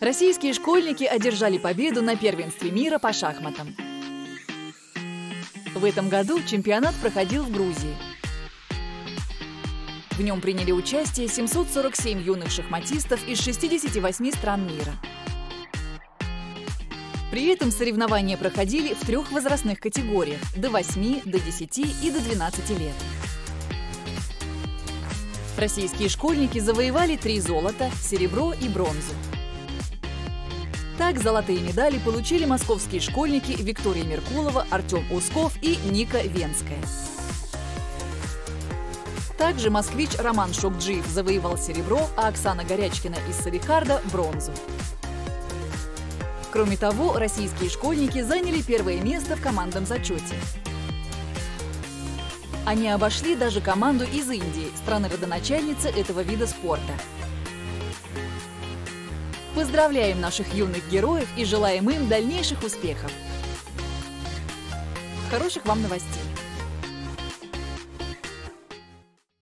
Российские школьники одержали победу на первенстве мира по шахматам. В этом году чемпионат проходил в Грузии. В нем приняли участие 747 юных шахматистов из 68 стран мира. При этом соревнования проходили в трех возрастных категориях – до 8, до 10 и до 12 лет. Российские школьники завоевали три золота, серебро и бронзу. Так золотые медали получили московские школьники Виктория Меркулова, Артем Усков и Ника Венская. Также москвич Роман Шокджиев завоевал серебро, а Оксана Горячкина из Салихарда – бронзу. Кроме того, российские школьники заняли первое место в командном зачете. Они обошли даже команду из Индии, страны-родоначальницы этого вида спорта. Поздравляем наших юных героев и желаем им дальнейших успехов. Хороших вам новостей!